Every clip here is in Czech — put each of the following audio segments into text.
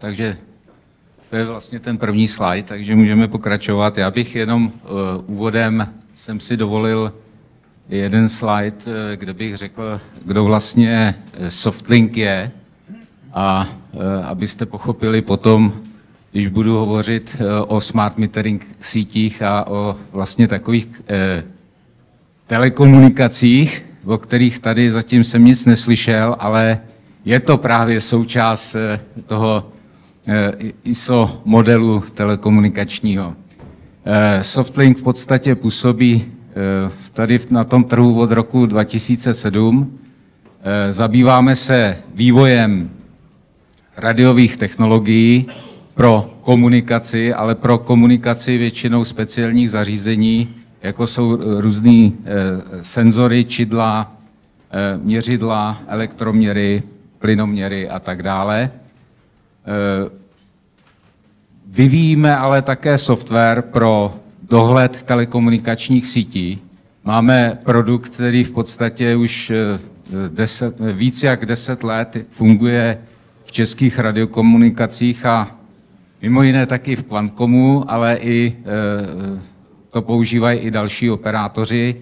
takže to je vlastně ten první slide, takže můžeme pokračovat. Já bych jenom uh, úvodem jsem si dovolil jeden slide, uh, kde bych řekl, kdo vlastně Softlink je a abyste pochopili potom, když budu hovořit o smart metering sítích a o vlastně takových uh, telekomunikacích, o kterých tady zatím jsem nic neslyšel, ale je to právě součást toho Eh, ISO modelu telekomunikačního. Eh, Softlink v podstatě působí eh, tady na tom trhu od roku 2007. Zabýváme se vývojem radiových technologií pro komunikaci, ale pro komunikaci většinou speciálních zařízení, jako jsou různý senzory, čidla, měřidla, elektroměry, plynoměry a tak dále. Eh, vyvíjíme ale také software pro dohled telekomunikačních sítí. Máme produkt, který v podstatě už eh, deset, víc jak 10 let funguje v českých radiokomunikacích a mimo jiné taky v Quantcomu, ale i eh, to používají i další operátoři,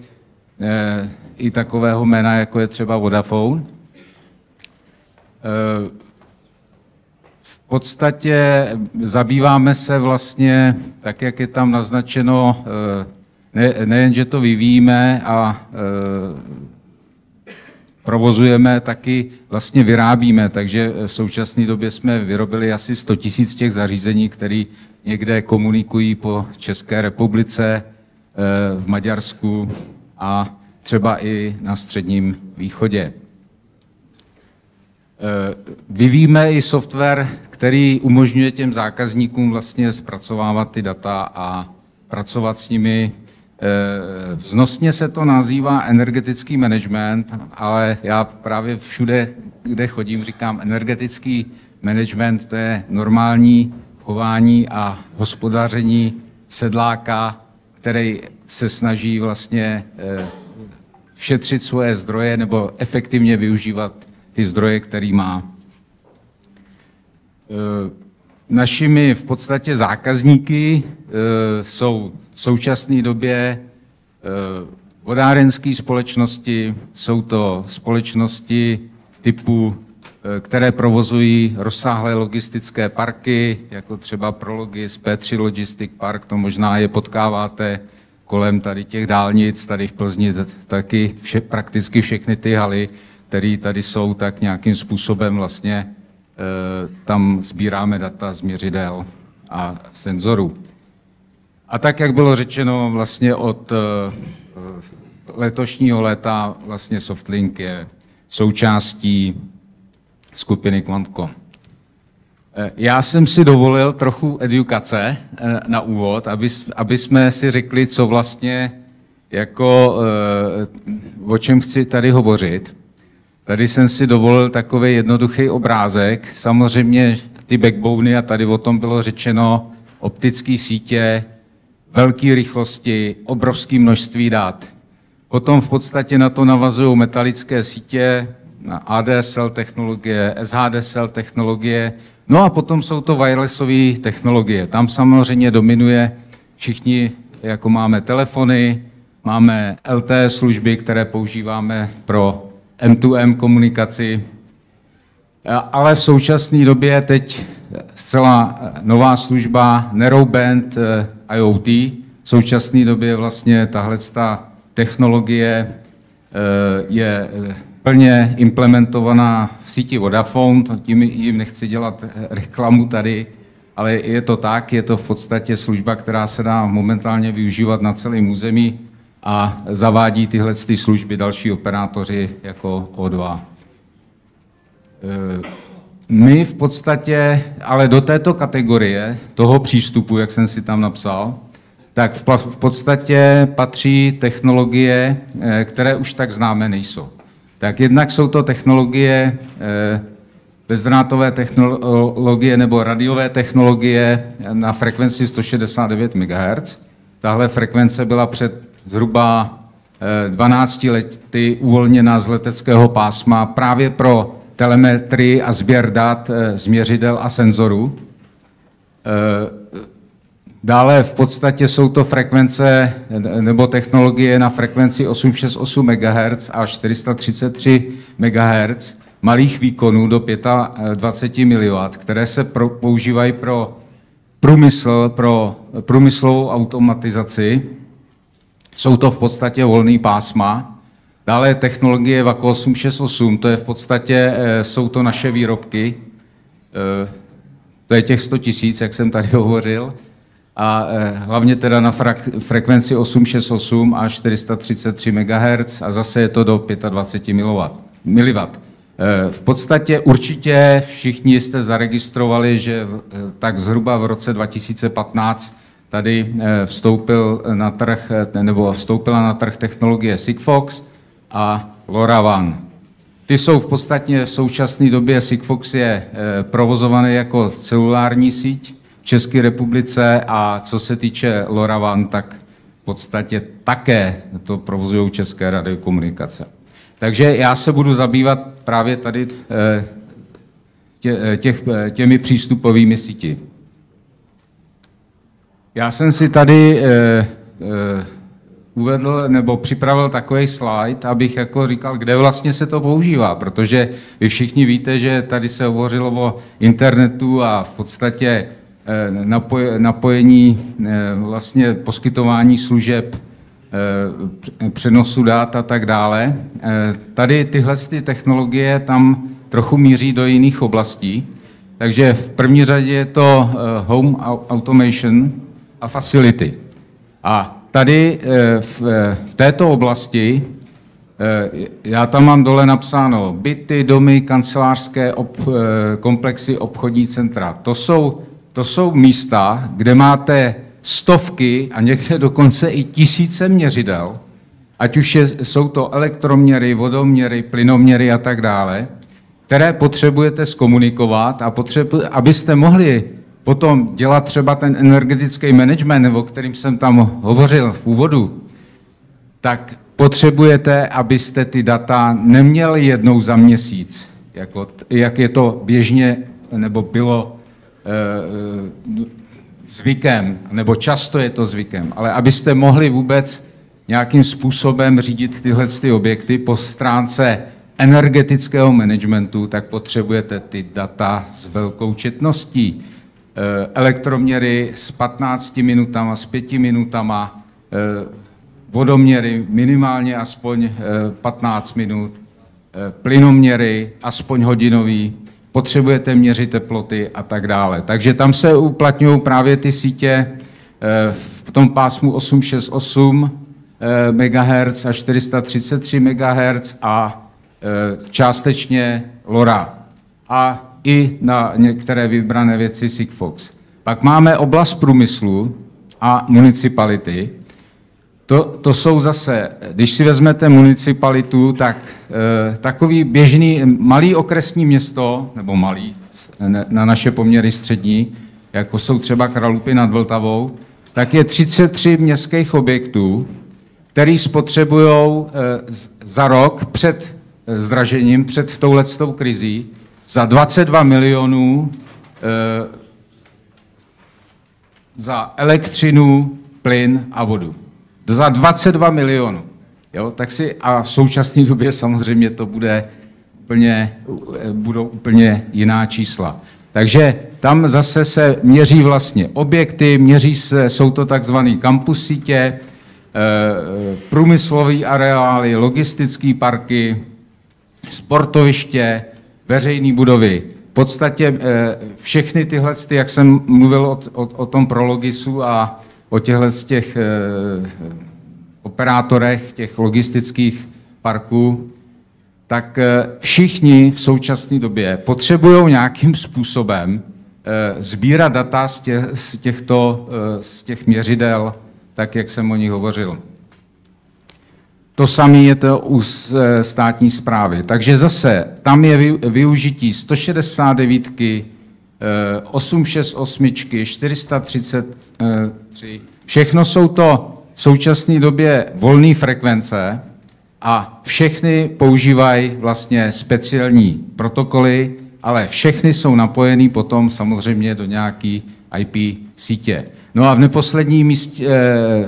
i takového jména, jako je třeba Vodafone podstatě zabýváme se vlastně, tak jak je tam naznačeno, eh, ne, nejen, že to vyvíjíme a e, provozujeme, taky vlastně vyrábíme, takže v současné době jsme vyrobili asi 100 tisíc těch zařízení, které někde komunikují po České republice, e, v Maďarsku a třeba i na Středním východě. Eh, vyvíjíme i software, který umožňuje těm zákazníkům vlastně zpracovávat ty data a pracovat s nimi. Eh, vznosně se to nazývá energetický management, ale já právě všude, kde chodím, říkám energetický management, to je normální chování a hospodaření sedláka, který se snaží vlastně eh, šetřit svoje zdroje nebo efektivně využívat ty zdroje, který má. E, našimi v podstatě zákazníky e, jsou v současné době e, vodárenské společnosti, jsou to společnosti typu, které provozují rozsáhlé logistické parky, jako třeba Prologis, P3 Logistic Park, to možná je potkáváte kolem tady těch dálnic, tady v Plzni taky vše, prakticky všechny ty haly, které tady jsou, tak nějakým způsobem vlastně eh, tam sbíráme data z měřidel a senzorů. A tak, jak bylo řečeno, vlastně od eh, letošního léta vlastně Softlink je součástí skupiny Quantcom. Eh, já jsem si dovolil trochu edukace na úvod, aby, aby jsme si řekli, co vlastně jako, o čem chci tady hovořit. Tady jsem si dovolil takový jednoduchý obrázek. Samozřejmě ty backbony, a tady o tom bylo řečeno, optické sítě, velké rychlosti, obrovské množství dat. Potom v podstatě na to navazují metalické sítě, na ADSL technologie, SHDSL technologie, no a potom jsou to wirelessové technologie. Tam samozřejmě dominuje všichni, jako máme telefony, máme LTE služby, které používáme pro M2M komunikaci, ale v současné době teď zcela nová služba Narrowband eh, IoT. V současné době vlastně tahle technologie je plně implementovaná v síti Vodafone, tím jim nechci dělat reklamu tady, ale je to tak, je to v podstatě služba, která se dá momentálně využívat na celém území a zavádí tyhle ty služby další operátoři jako O2. E, my v podstatě, ale do této kategorie, toho přístupu, jak jsem si tam napsal, tak v podstatě patří technologie, e, které už tak známe nejsou. Tak jednak jsou to technologie, e, bezdrátové technologie nebo radiové technologie na frekvenci 169 MHz. Tahle frekvence byla před zhruba 12 eh, lety uvolněna z leteckého pásma právě pro telemetrii a sběr dat z měřidel a senzorů. Dále v podstatě jsou to frekvence nebo technologie na frekvenci 868 MHz a 433 MHz malých výkonů do 25 mW, které se pro, používají pro průmysl, pro průmyslovou automatizaci. Jsou to v podstatě volný pásma. Dále technologie VACO 868, to je v podstatě, eh, jsou to naše výrobky, eh, to je těch 100 tisíc, jak jsem tady hovořil a eh, hlavně teda na frekvenci 868 a 433 MHz a zase je to do 25 mW. V podstatě určitě všichni jste zaregistrovali, že tak zhruba v roce 2015 tady vstoupil na trh, nebo vstoupila na trh technologie Sigfox a LoRaWAN. Ty jsou v podstatě v současné době, Sigfox je provozovaný jako celulární síť, České republice a co se týče LoRaWAN, tak v podstatě také to provozují České radiokomunikace. Takže já se budu zabývat právě tady eh, tě, eh, těch, eh, těmi přístupovými síti. Já jsem si tady eh, eh, uvedl nebo připravil takový slide, abych jako říkal, kde vlastně se to používá, protože vy všichni víte, že tady se hovořilo o internetu a v podstatě Eh, napojení, eh, vlastně poskytování služeb, eh, přenosu dát a tak dále. Tady tyhle ty technologie tam trochu míří do jiných oblastí. Takže v první řadě je to home automation a facility. A tady v, v této oblasti já tam mám dole napsáno byty, domy, kancelářské ob, komplexy, obchodní centra. To jsou to jsou místa, kde máte stovky a někde dokonce i tisíce měřidel, ať už je, jsou to elektroměry, vodoměry, plynoměry a tak dále, které potřebujete zkomunikovat a potřebu, abyste mohli potom dělat třeba ten energetický management, o kterým jsem tam hovořil v úvodu, tak potřebujete, abyste ty data neměli jednou za měsíc, jako, jak je to běžně nebo bylo Eh, zvykem, nebo často je to zvykem, ale abyste mohli vůbec nějakým způsobem řídit tyhle ty objekty po stránce energetického managementu, tak potřebujete ty data s velkou četností. Eh, elektroměry s 15 minutama, s 5 minutama, eh, vodoměry minimálně aspoň 15 minut, plynoměry aspoň hodinový, potřebujete měřit teploty a tak dále. Takže tam se uplatňují právě ty sítě eh, v tom pásmu 868 eh, MHz a 433 MHz a eh, částečně LoRa a i na některé vybrané věci Sigfox. Pak máme oblast průmyslu a municipality, to, to jsou zase, když si vezmete municipalitu, tak e, takový běžný malý okresní město, nebo malý, ne, na naše poměry střední, jako jsou třeba Kralupy nad Vltavou, tak je 33 městských objektů, který spotřebují e, za rok před e, zdražením, před touhletou krizí, za 22 milionů e, za elektřinu, plyn a vodu za 22 milionů. Jo, tak si, a v současné době samozřejmě to bude úplně, budou úplně jiná čísla. Takže tam zase se měří vlastně objekty, měří se, jsou to takzvané kampus sítě, eh, průmyslové areály, logistické parky, sportoviště, veřejné budovy. V podstatě eh, všechny tyhle, jak jsem mluvil o, o, o tom prologisu a o těchto z těch eh, operátorech těch logistických parků, tak eh, všichni v současné době potřebují nějakým způsobem sbírat data z, těch, z, těchto, z těch měřidel, tak jak jsem o nich hovořil. To samé je to u státní zprávy. Takže zase tam je využití 169, 868, 433. Všechno jsou to v současné době volné frekvence, a všechny používají vlastně speciální protokoly, ale všechny jsou napojeny potom samozřejmě do nějaký IP sítě. No a v neposlední místě, eh,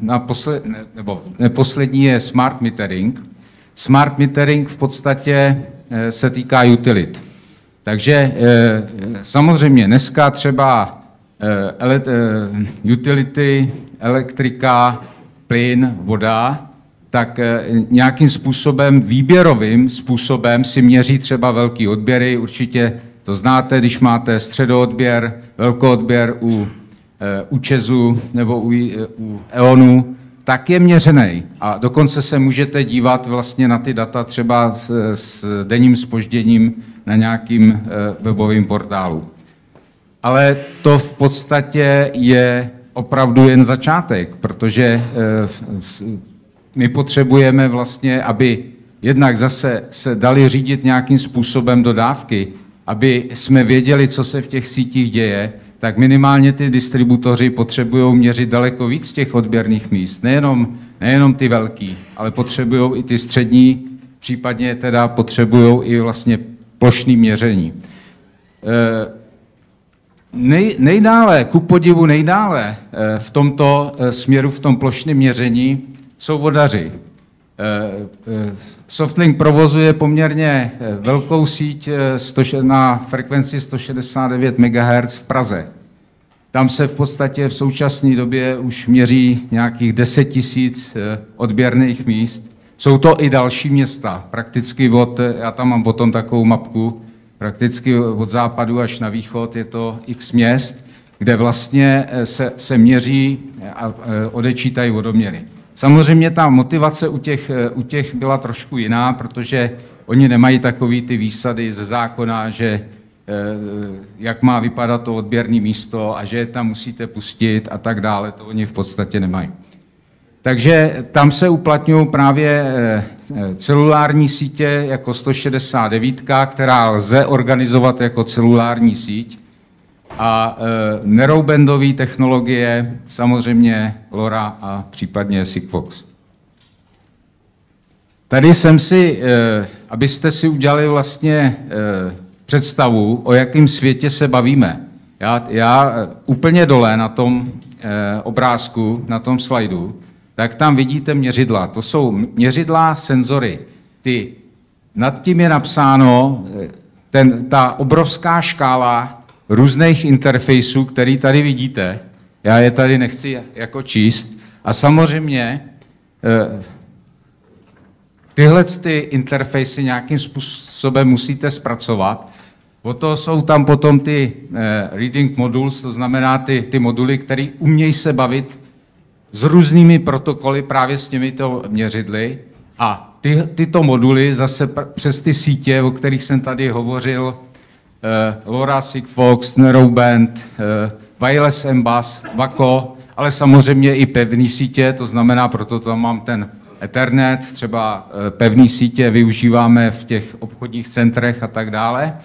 na posled, nebo neposlední je smart metering. Smart metering v podstatě eh, se týká utilit. Takže eh, samozřejmě dneska třeba utility, elektrika, plyn, voda, tak nějakým způsobem, výběrovým způsobem si měří třeba velký odběry. Určitě to znáte, když máte středoodběr, velkoodběr u u Česu nebo u, eh, u EONu, tak je měřený. A dokonce se můžete dívat vlastně na ty data třeba s, s denním spožděním na nějakým eh, webovým portálu. Ale to v podstatě je opravdu jen začátek, protože my potřebujeme vlastně, aby jednak zase se dali řídit nějakým způsobem dodávky, aby jsme věděli, co se v těch sítích děje, tak minimálně ty distributoři potřebují měřit daleko víc těch odběrných míst. Nejenom, nejenom ty velký, ale potřebují i ty střední, případně teda potřebují i vlastně plošný měření. Eh, nej, nejdále, ku podivu nejdále eh, v tomto eh, směru, v tom plošném měření, jsou vodaři. Softlink provozuje poměrně velkou síť na frekvenci 169 MHz v Praze. Tam se v podstatě v současné době už měří nějakých 10 tisíc odběrných míst. Jsou to i další města, prakticky od, já tam mám potom takovou mapku, prakticky od západu až na východ je to x měst, kde vlastně se, se měří a odečítají vodoměry. Samozřejmě ta motivace u těch, u těch byla trošku jiná, protože oni nemají takový ty výsady ze zákona, že eh, jak má vypadat to odběrné místo a že je tam musíte pustit a tak dále, to oni v podstatě nemají. Takže tam se uplatňují právě eh, celulární sítě jako 169, která lze organizovat jako celulární síť a e, neroubendové technologie, samozřejmě LoRa a případně Sigfox. Tady jsem si, e, abyste si udělali vlastně e, představu, o jakém světě se bavíme. Já, já úplně dole na tom e, obrázku, na tom slajdu, tak tam vidíte měřidla. To jsou měřidla, senzory. Ty, nad tím je napsáno ten, ta obrovská škála různých interfejsů, který tady vidíte. Já je tady nechci jako číst. A samozřejmě eh, tyhle ty interfejsy nějakým způsobem musíte zpracovat. O to jsou tam potom ty eh, reading modules, to znamená ty, ty moduly, které umějí se bavit s různými protokoly právě s těmito měřidly. A ty, tyto moduly zase přes ty sítě, o kterých jsem tady hovořil, Eh, LoRa, Sigfox, Narrowband, eh, Wireless Embus, Vaco, ale samozřejmě i pevné sítě, to znamená, proto tam mám ten Ethernet, třeba eh, pevné sítě využíváme v těch obchodních centrech a tak dále.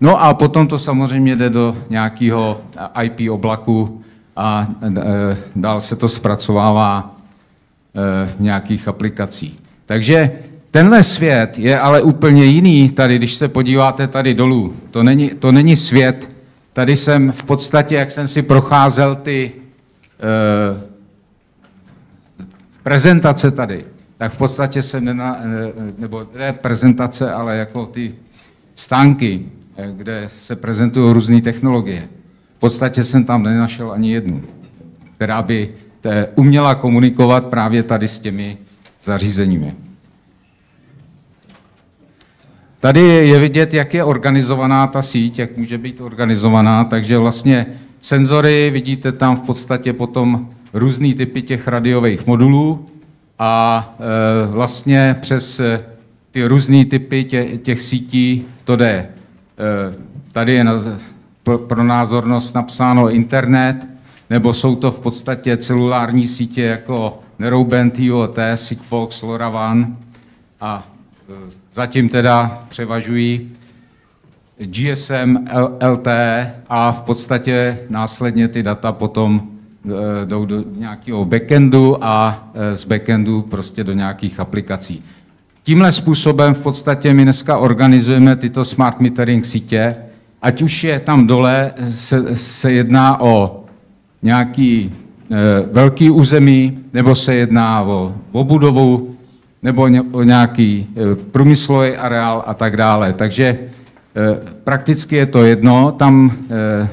No a potom to samozřejmě jde do nějakého IP oblaku a dál se to zpracovává v nějakých aplikacích. Takže Tenhle svět je ale úplně jiný tady, když se podíváte tady dolů. To není, to není svět, tady jsem v podstatě, jak jsem si procházel ty eh, prezentace tady, tak v podstatě jsem, nena, nebo ne prezentace, ale jako ty stánky, eh, kde se prezentují různé technologie. V podstatě jsem tam nenašel ani jednu, která by uměla komunikovat právě tady s těmi zařízeními. Tady je vidět, jak je organizovaná ta síť, jak může být organizovaná, takže vlastně senzory, vidíte tam v podstatě potom různý typy těch radiových modulů a e, vlastně přes e, ty různé typy tě, těch sítí to jde. E, tady je pro, názornost napsáno internet, nebo jsou to v podstatě celulární sítě jako Narrowband, IoT, Sigfox, LoRaWAN a Zatím teda převažují GSM, LTE a v podstatě následně ty data potom jdou do nějakého backendu a z backendu prostě do nějakých aplikací. Tímhle způsobem v podstatě my dneska organizujeme tyto smart metering sítě, ať už je tam dole, se, se jedná o nějaký e, velký území, nebo se jedná o, o budovu, nebo o nějaký e, průmyslový areál a tak dále. Takže e, prakticky je to jedno, tam e,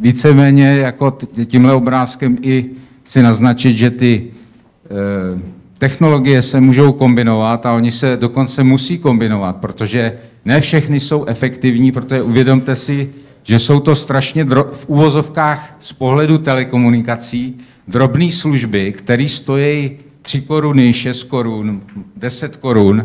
víceméně jako tímhle obrázkem i chci naznačit, že ty technologie se můžou kombinovat a oni se dokonce musí kombinovat, protože ne všechny jsou efektivní, protože uvědomte si, že jsou to strašně dro- v úvozovkách z pohledu telekomunikací drobné služby, které stojí 3 koruny, 6 korun, 10 korun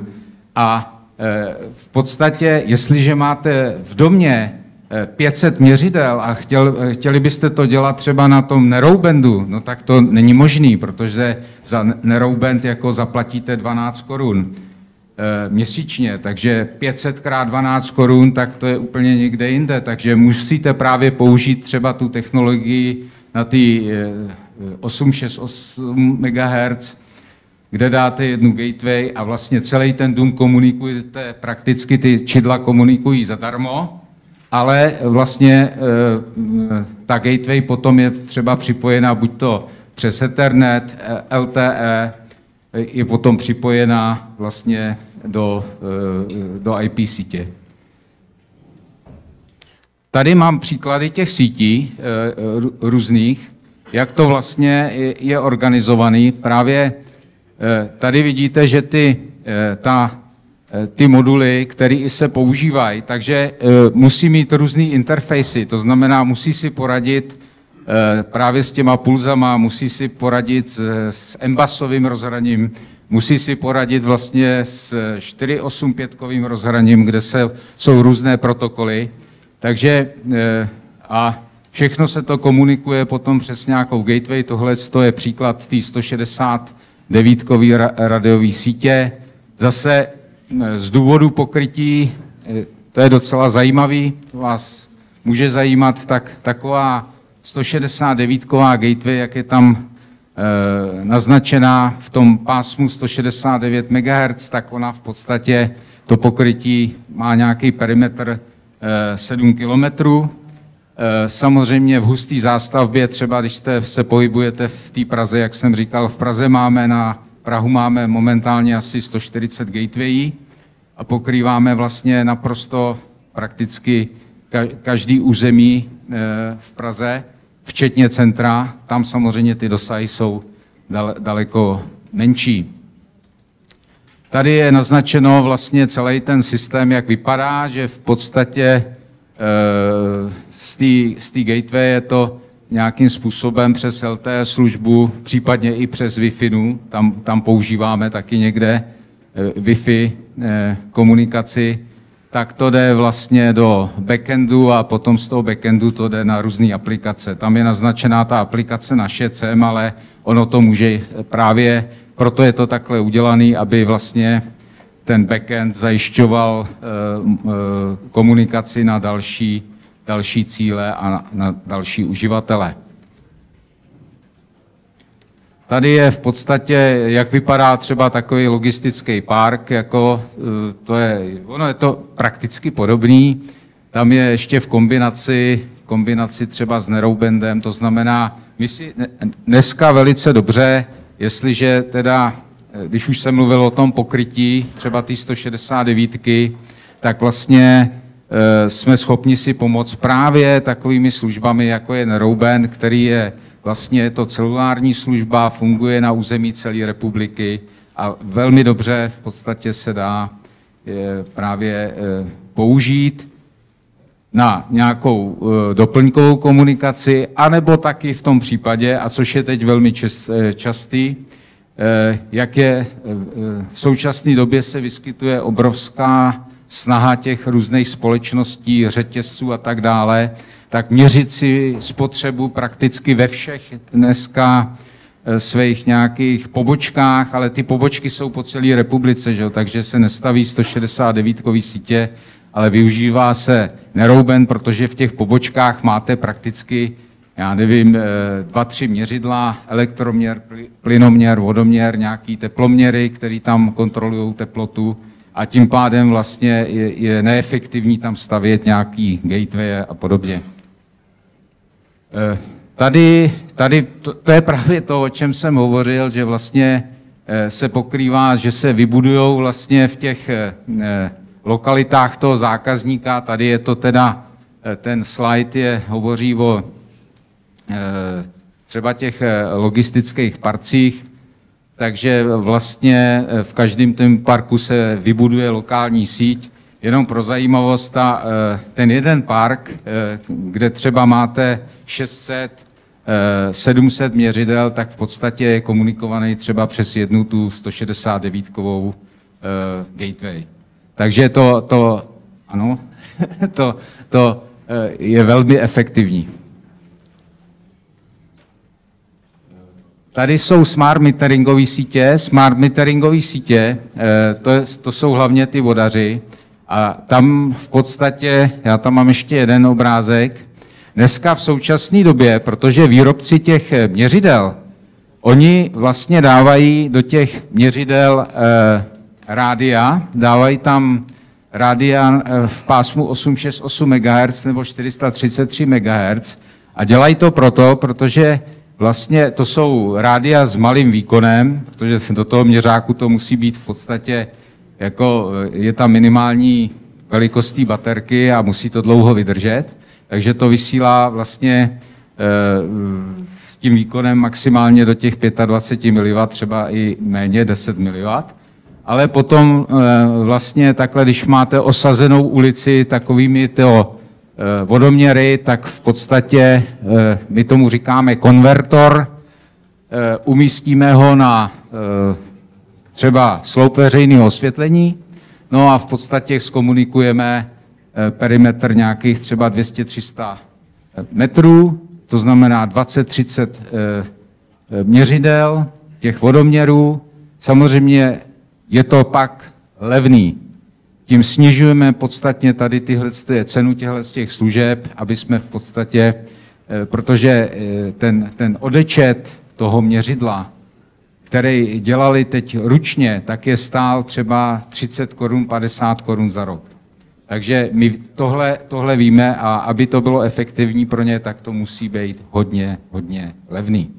a e, v podstatě, jestliže máte v domě 500 měřidel a chtěl, chtěli byste to dělat třeba na tom neroubendu, no tak to není možný, protože za neroubend jako zaplatíte 12 korun e, měsíčně, takže 500 krát 12 korun, tak to je úplně někde jinde, takže musíte právě použít třeba tu technologii na ty e, 868 MHz, kde dáte jednu gateway a vlastně celý ten dům komunikujete, prakticky ty čidla komunikují zadarmo, ale vlastně eh, ta gateway potom je třeba připojena buď to přes Ethernet, eh, LTE, je potom připojena vlastně do, eh, do IP sítě. Tady mám příklady těch sítí různých, jak to vlastně je organizovaný. Právě tady vidíte, že ty, ta Eh, ty moduly, které se používají, takže eh, musí mít různé interfejsy, to znamená, musí si poradit eh, právě s těma pulzama, musí si poradit s, embasovým rozhraním, musí si poradit vlastně s 485kovým rozhraním, kde se, jsou různé protokoly. Takže a všechno se to komunikuje potom přes nějakou gateway. Tohle je příklad té 169-kový radiové sítě. Zase z důvodu pokrytí, eh, to je docela zajímavý, to vás může zajímat, tak taková 169ková gateway, jak je tam e, naznačená v tom pásmu 169 MHz, tak ona v podstatě to pokrytí má nějaký perimetr e, 7 km. E, samozřejmě v husté zástavbě, třeba když jste, se pohybujete v té Praze, jak jsem říkal, v Praze máme na Prahu máme momentálně asi 140 gatewayí a pokrýváme vlastně naprosto prakticky každý území eh, v Praze, včetně centra. Tam samozřejmě ty dosahy jsou daleko menší. Tady je naznačeno vlastně celý ten systém, jak vypadá, že v podstatě eh, z té gateway je to nějakým způsobem přes LTE službu, případně i přes Wi-Fi, tam, tam používáme taky někde eh, Wi-Fi eh, komunikaci, tak to jde vlastně do backendu a potom z toho backendu to jde na různé aplikace. Tam je naznačená ta aplikace na SECM, ale ono to může právě, proto je to takhle udělané, aby vlastně ten backend zajišťoval eh, komunikaci na další další cíle a na další uživatele. Tady je v podstatě, jak vypadá třeba takový logistický park, jako eh, to je, ono je to prakticky podobný. Tam je ještě v kombinaci, v kombinaci třeba s neroubendem, to znamená, my si dneska velice dobře, jestliže teda, eh, když už jsem mluvil o tom pokrytí, třeba ty 169, tak vlastně jsme schopni si pomoct právě takovými službami, jako je Rouben, který je vlastně to celulární služba, funguje na území celé republiky a velmi dobře v podstatě se dá eh, právě eh, použít na nějakou doplňkovou komunikaci, anebo taky v tom případě, a což je teď velmi častý, jak je v současné době se vyskytuje obrovská snaha těch různých společností, řetězců a tak dále, tak měřit si spotřebu prakticky ve všech dneska eh, svých nějakých pobočkách, ale ty pobočky jsou po celé republice, že? takže se nestaví 169 sítě, ale využívá se nerouben, protože v těch pobočkách máte prakticky já nevím, dva, tři měřidla, elektroměr, plynoměr, vodoměr, nějaký teploměry, který tam kontrolují teplotu a tím pádem vlastně je, je neefektivní tam stavět nějaký gateway a podobně. Tady, tady to, to je právě to, o čem jsem hovořil, že vlastně se pokrývá, že se vybudují vlastně v těch lokalitách toho zákazníka. Tady je to teda, ten slide je, hovoří o třeba těch logistických parcích, takže vlastně v každém tom parku se vybuduje lokální síť. Jenom pro zajímavost, ta, ten jeden park, kde třeba máte 600, 700 měřidel, tak v podstatě je komunikovaný třeba přes jednu tu 169-kovou gateway. Takže to, to ano, to, to je velmi efektivní. Tady jsou smart meteringové sítě. Smart meteringové sítě, to, je, to jsou hlavně ty vodaři. A tam v podstatě, já tam mám ještě jeden obrázek, dneska v současné době, protože výrobci těch měřidel, oni vlastně dávají do těch měřidel eh, rádia, dávají tam rádia v pásmu 868 MHz nebo 433 MHz a dělají to proto, protože vlastně to jsou rádia s malým výkonem, protože do toho měřáku to musí být v podstatě, jako je tam minimální velikost té baterky a musí to dlouho vydržet, takže to vysílá vlastně s tím výkonem maximálně do těch 25 mW, třeba i méně 10 mW ale potom vlastně takhle, když máte osazenou ulici takovými to vodoměry, tak v podstatě my tomu říkáme konvertor, umístíme ho na třeba sloup veřejného osvětlení, no a v podstatě zkomunikujeme perimetr nějakých třeba 200-300 metrů, to znamená 20-30 měřidel těch vodoměrů. Samozřejmě je to pak levný. Tím snižujeme podstatně tady tyhle, cenu těchto těch služeb, aby jsme v podstatě, protože ten, ten odečet toho měřidla, který dělali teď ručně, tak je stál třeba 30 korun, 50 korun za rok. Takže my tohle, tohle víme a aby to bylo efektivní pro ně, tak to musí být hodně, hodně levný.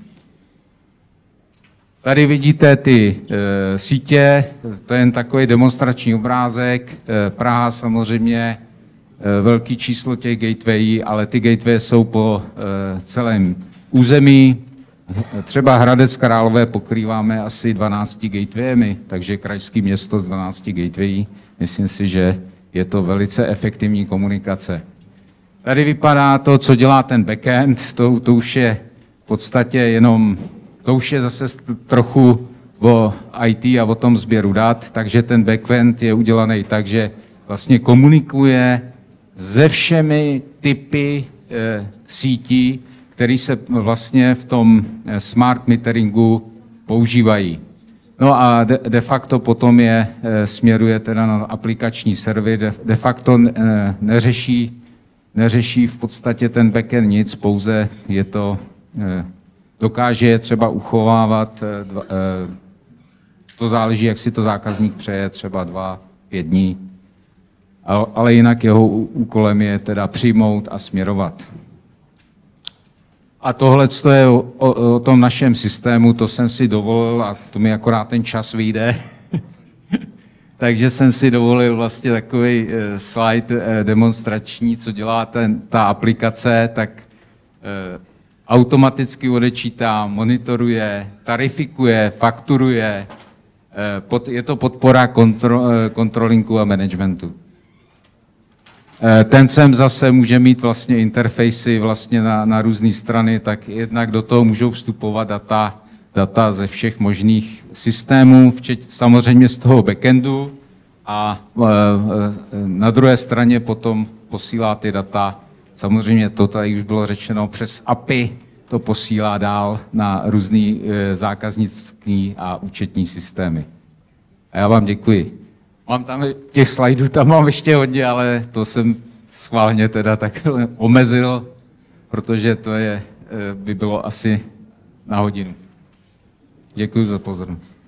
Tady vidíte ty e, sítě, to je jen takový demonstrační obrázek. E, Praha samozřejmě e, velký číslo těch gatewayí, ale ty gateway jsou po e, celém území. Třeba Hradec Králové pokrýváme asi 12 gatewayemi, takže krajské město z 12 gatewayí. Myslím si, že je to velice efektivní komunikace. Tady vypadá to, co dělá ten backend, to, to už je v podstatě jenom to už je zase trochu o IT a o tom sběru dat, takže ten backend je udělaný tak, že vlastně komunikuje se všemi typy e, sítí, které se vlastně v tom smart meteringu používají. No a de, de facto potom je e, směruje teda na aplikační servery, de, de facto e, neřeší, neřeší v podstatě ten backend nic, pouze je to e, dokáže je třeba uchovávat, to záleží, jak si to zákazník přeje, třeba dva, pět dní, ale jinak jeho úkolem je teda přijmout a směrovat. A tohle je o, o, o tom našem systému, to jsem si dovolil a to mi akorát ten čas vyjde. Takže jsem si dovolil vlastně takový slide demonstrační, co dělá ten, ta aplikace, tak automaticky odečítá, monitoruje, tarifikuje, fakturuje. Je to podpora kontro, kontrolinku a managementu. Ten sem zase může mít vlastně interfejsy vlastně na, na různé strany, tak jednak do toho můžou vstupovat data, data ze všech možných systémů, včetně samozřejmě z toho backendu a na druhé straně potom posílá ty data Samozřejmě to tady už bylo řečeno přes API, to posílá dál na různý zákaznický a účetní systémy. A já vám děkuji. Mám tam těch slajdů, tam mám ještě hodně, ale to jsem schválně teda tak omezil, protože to je by bylo asi na hodinu. Děkuji za pozornost.